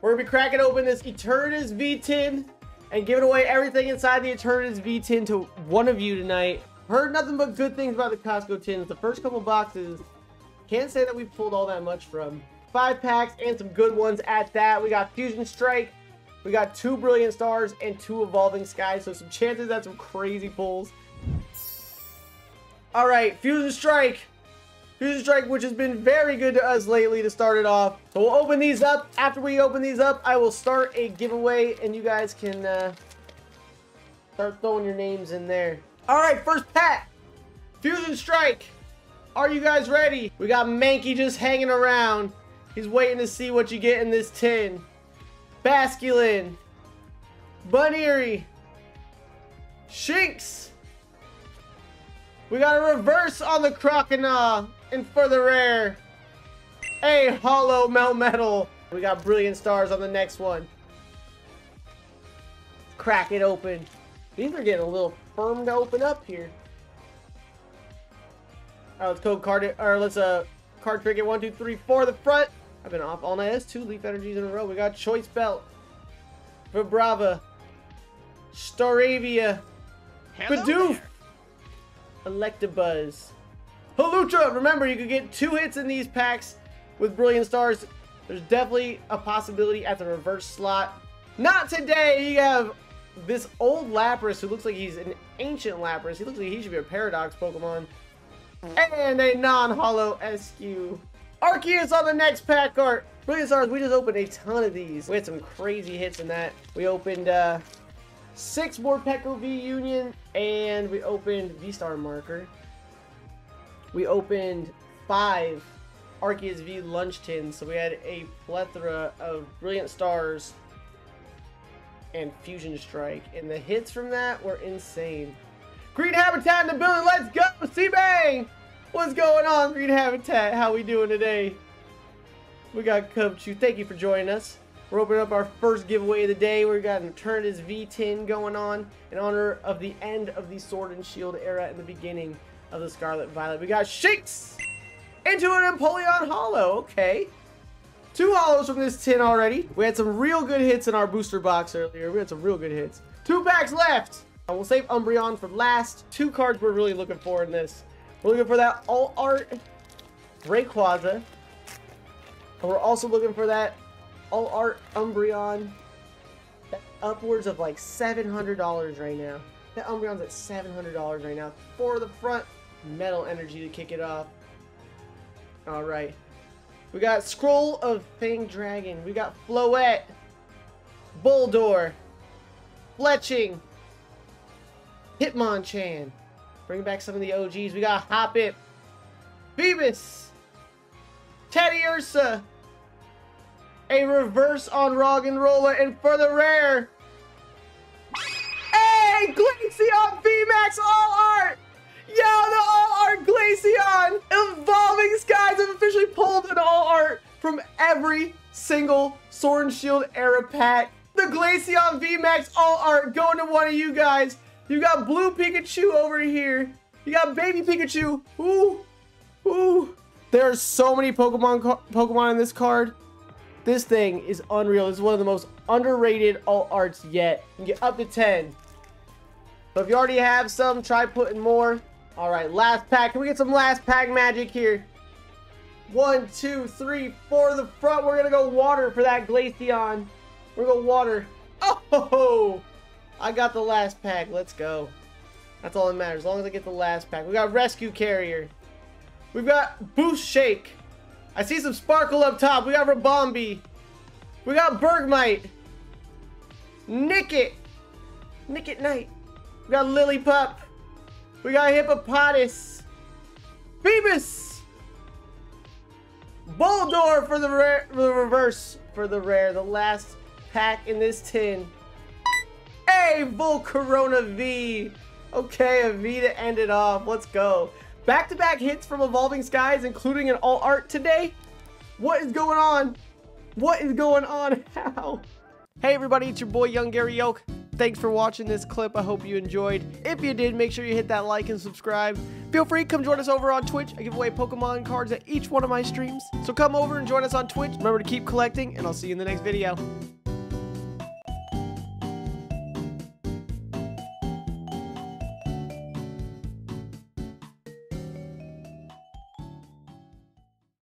We're gonna be cracking open this Eternatus V tin and giving away everything inside the Eternatus V tin to one of you tonight. Heard nothing but good things about the Costco tins. The first couple boxes, can't say that we pulled all that much from. Five packs and some good ones at that. We got Fusion Strike, we got two Brilliant Stars and two Evolving Skies. So some chances at some crazy pulls. All right, Fusion Strike. Fusion Strike, which has been very good to us lately to start it off. So we'll open these up. After we open these up, I will start a giveaway and you guys can uh, start throwing your names in there. All right, first pack. Fusion Strike. Are you guys ready? We got Mankey just hanging around. He's waiting to see what you get in this tin. Basculin. Buneary. Shinx. We got a reverse on the Croconaw. And for the rare, a holo Melmetal. We got Brilliant Stars on the next one. Crack it open. These are getting a little firm to open up here. Alright, let's code card it, or let's uh card trick it. One, two, three, four. The front. I've been off all night. That's two leaf energies in a row. We got Choice Belt. Vibrava. Staravia. Bidoof. Electabuzz. Hawlucha! Remember, you could get two hits in these packs with Brilliant Stars. There's definitely a possibility at the reverse slot. Not today! You have this old Lapras who looks like he's an ancient Lapras. He looks like he should be a Paradox Pokemon. And a non-holo SQ. Arceus on the next pack art. Brilliant Stars, we just opened a ton of these. We had some crazy hits in that. We opened uh, six more Peko V Union, and we opened V-Star Marker. We opened five Arceus V lunch tins, so we had a plethora of Brilliant Stars and Fusion Strike, and the hits from that were insane. Green Habitat in the building, let's go, C-Bang! What's going on, Green Habitat? How we doing today? We got Cubchoo. Thank you for joining us. We're opening up our first giveaway of the day. We got an Eternatus V tin going on in honor of the end of the Sword and Shield era and the beginning of the Scarlet Violet. We got Shakes into an Empoleon Holo. Okay. Two holos from this tin already. We had some real good hits in our booster box earlier. We had some real good hits. Two packs left. Uh, we'll save Umbreon for last. Two cards we're really looking for in this. We're looking for that Alt Art Rayquaza. And we're also looking for that Alt Art Umbreon. Upwards of like $700 right now. That Umbreon's at $700 right now. For the front metal energy to kick it off. Alright. We got Scroll of Fang Dragon. We got Floette. Bulldor. Fletchling. Hitmonchan. Bring back some of the OGs. We got Hoppip. Phoebus. Teddiursa. A reverse on. And roller and for the rare. Hey! Glaceon VMAX Alt Art! Yo, the Alt Art Glaceon! Evolving Skies have officially pulled an Alt Art from every single Sword and Shield era pack. The Glaceon VMAX Alt Art going to one of you guys. You got Blue Pikachu over here. You got Baby Pikachu. Ooh. Ooh. There are so many Pokemon Pokemon in this card. This thing is unreal. It's one of the most underrated Alt Arts yet. You can get up to 10. But if you already have some, try putting more. All right, last pack. Can we get some last pack magic here? One, two, three, four the front. We're going to go water for that Glaceon. We're going to go water. Oh, I got the last pack. Let's go. That's all that matters. As long as I get the last pack. We got Rescue Carrier. We've got Boost Shake. I see some sparkle up top. We got Rabombi. We got Bergmite. Nickit. Nickit Knight. We got Lillipup. We got Hippopotas. Phoebus. Bulldor for the, rare, the reverse for the rare. The last pack in this tin. A Volcarona V. Okay, a V to end it off. Let's go. Back-to-back -back hits from Evolving Skies, including an alt art today. What is going on? What is going on? How? Hey everybody, it's your boy Young Gary Oak. Thanks for watching this clip. I hope you enjoyed. If you did, make sure you hit that like and subscribe. Feel free, come join us over on Twitch. I give away Pokemon cards at each one of my streams. So come over and join us on Twitch. Remember to keep collecting, and I'll see you in the next video.